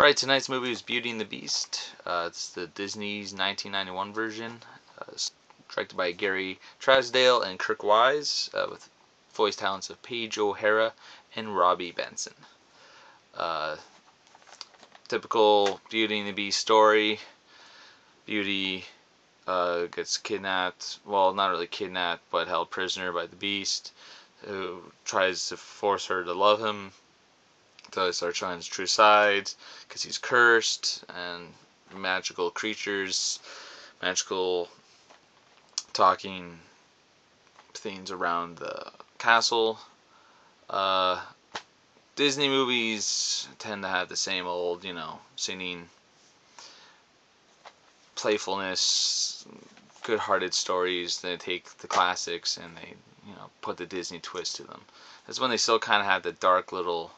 Alright, tonight's movie is Beauty and the Beast. Uh, it's the Disney's 1991 version. Uh, directed by Gary Trousdale and Kirk Wise, uh, with voice talents of Paige O'Hara and Robby Benson. Uh, typical Beauty and the Beast story. Beauty uh, gets kidnapped, well, not really kidnapped, but held prisoner by the Beast, who tries to force her to love him starts showing his true sides because he's cursed and magical creatures, magical talking things around the castle. Uh, Disney movies tend to have the same old, you know, singing playfulness, good-hearted stories. They take the classics and they, you know, put the Disney twist to them. That's when they still kind of have the dark little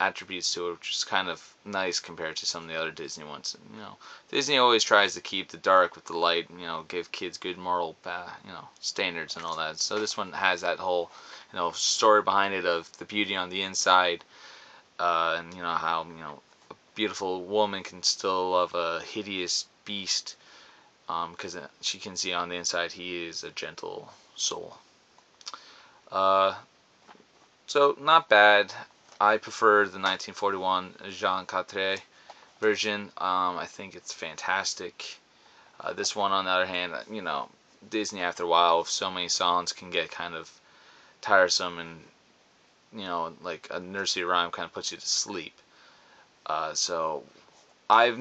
attributes to it, which is kind of nice compared to some of the other Disney ones. You know, Disney always tries to keep the dark with the light, you know, give kids good moral, uh, you know, standards and all that. So this one has that whole, you know, story behind it of the beauty on the inside, uh, and you know how you know a beautiful woman can still love a hideous beast, because um, she can see on the inside he is a gentle soul. Uh, so not bad. I prefer the 1941 Jean Cocteau version. Um, I think it's fantastic. Uh, this one, on the other hand, you know, Disney after a while, so many songs can get kind of tiresome and, you know, like a nursery rhyme kind of puts you to sleep. Uh, so I've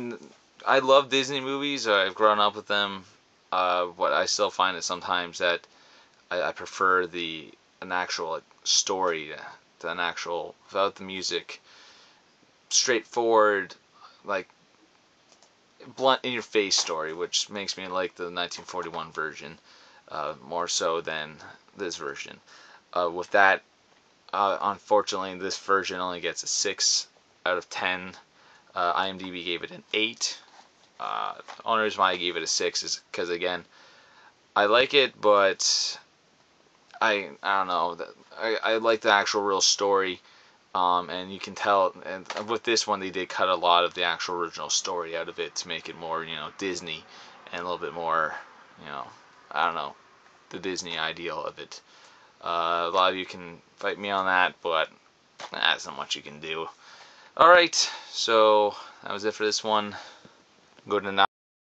I love Disney movies. I've grown up with them. Uh, but I still find it sometimes that I, I prefer the an actual like, story an actual without the music straightforward like blunt in your face story which makes me like the 1941 version uh, more so than this version. Uh, with that uh, unfortunately this version only gets a 6 out of 10 uh, IMDb gave it an 8 uh, the only reason why I gave it a 6 is because again I like it but I I don't know. I, I like the actual real story, um, and you can tell. And with this one, they did cut a lot of the actual original story out of it to make it more, you know, Disney, and a little bit more, you know, I don't know, the Disney ideal of it. Uh, a lot of you can fight me on that, but that's not much you can do. Alright, so that was it for this one. Good night.